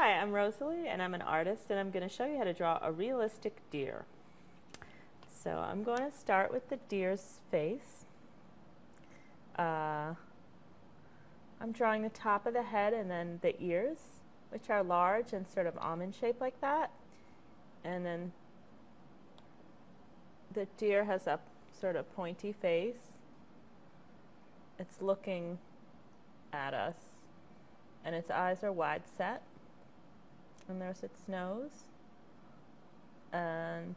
Hi, I'm Rosalie and I'm an artist and I'm going to show you how to draw a realistic deer. So I'm going to start with the deer's face. Uh, I'm drawing the top of the head and then the ears, which are large and sort of almond shaped like that. And then the deer has a sort of pointy face. It's looking at us and its eyes are wide set and there's its nose. And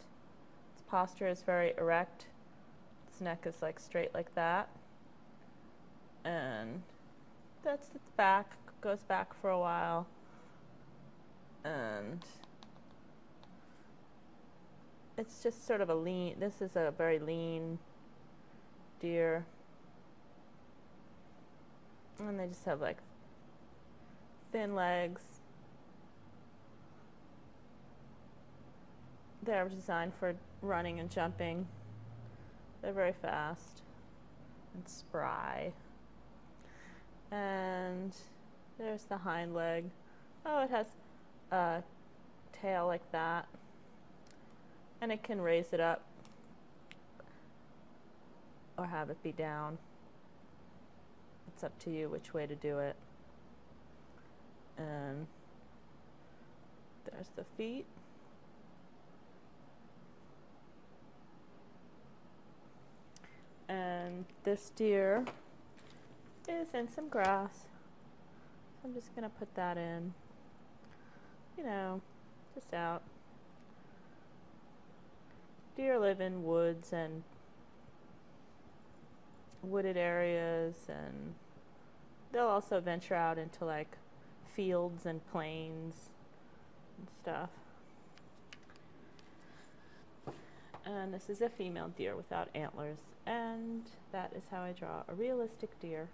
its posture is very erect. Its neck is like straight like that. And that's its back, goes back for a while. And it's just sort of a lean, this is a very lean deer. And they just have like thin legs They're designed for running and jumping. They're very fast and spry. And there's the hind leg. Oh, it has a tail like that. And it can raise it up or have it be down. It's up to you which way to do it. And there's the feet. and this deer is in some grass. I'm just going to put that in, you know, just out. Deer live in woods and wooded areas and they'll also venture out into like fields and plains and stuff. And this is a female deer without antlers. And that is how I draw a realistic deer.